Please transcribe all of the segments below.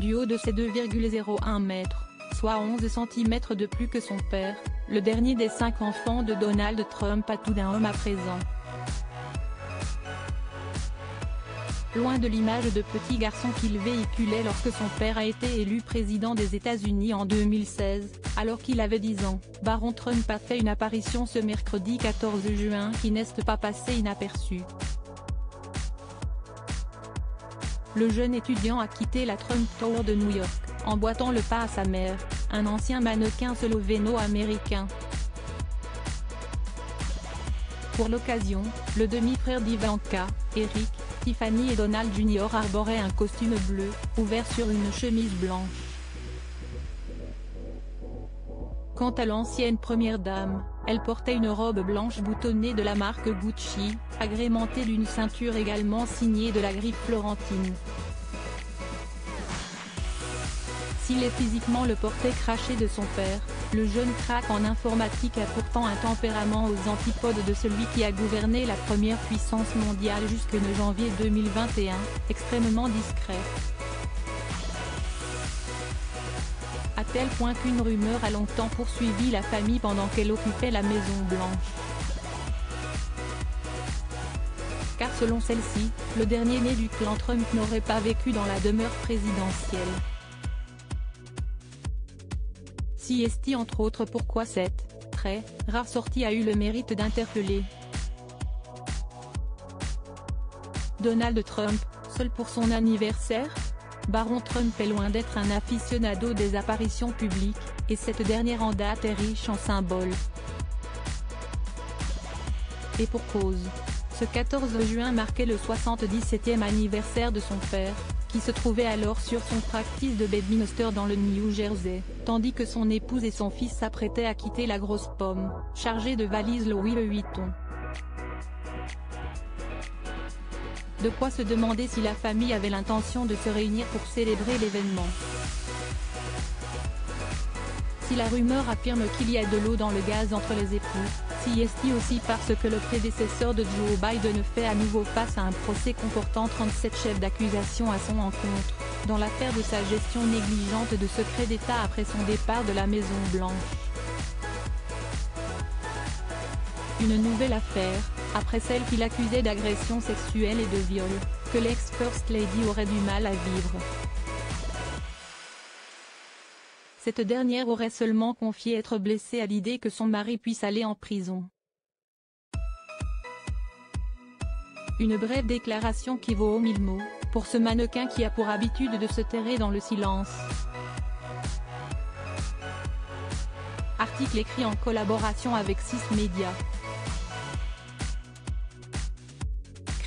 Du haut de ses 2,01 mètres, soit 11 cm de plus que son père, le dernier des cinq enfants de Donald Trump a tout d'un homme à présent. Loin de l'image de petit garçon qu'il véhiculait lorsque son père a été élu président des États-Unis en 2016, alors qu'il avait 10 ans, Baron Trump a fait une apparition ce mercredi 14 juin qui n'est pas passé inaperçu. Le jeune étudiant a quitté la Trump Tower de New York, en boitant le pas à sa mère, un ancien mannequin sloveno-américain. Pour l'occasion, le demi-frère d'Ivanka, Eric, Tiffany et Donald Jr. arboraient un costume bleu, ouvert sur une chemise blanche. Quant à l'ancienne première dame, elle portait une robe blanche boutonnée de la marque Gucci, agrémentée d'une ceinture également signée de la griffe florentine. S'il est physiquement le portrait craché de son père, le jeune crack en informatique a pourtant un tempérament aux antipodes de celui qui a gouverné la première puissance mondiale jusqu'en janvier 2021, extrêmement discret. Tel point qu'une rumeur a longtemps poursuivi la famille pendant qu'elle occupait la Maison Blanche. Car selon celle-ci, le dernier né du clan Trump n'aurait pas vécu dans la demeure présidentielle. est entre autres pourquoi cette, très, rare sortie a eu le mérite d'interpeller. Donald Trump, seul pour son anniversaire? Baron Trump est loin d'être un aficionado des apparitions publiques, et cette dernière en date est riche en symboles. Et pour cause. Ce 14 juin marquait le 77e anniversaire de son père, qui se trouvait alors sur son practice de Bedminster dans le New Jersey, tandis que son épouse et son fils s'apprêtaient à quitter la grosse pomme, chargée de valises Louis Vuitton. De quoi se demander si la famille avait l'intention de se réunir pour célébrer l'événement. Si la rumeur affirme qu'il y a de l'eau dans le gaz entre les époux, si est aussi parce que le prédécesseur de Joe Biden fait à nouveau face à un procès comportant 37 chefs d'accusation à son encontre, dans l'affaire de sa gestion négligente de secrets d'État après son départ de la Maison Blanche. Une nouvelle affaire, après celle qu'il accusait d'agression sexuelle et de viol, que l'ex-First Lady aurait du mal à vivre. Cette dernière aurait seulement confié être blessée à l'idée que son mari puisse aller en prison. Une brève déclaration qui vaut mille mots, pour ce mannequin qui a pour habitude de se terrer dans le silence. Article écrit en collaboration avec Six Media.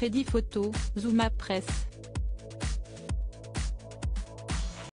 Crédit photo, Zoom Presse.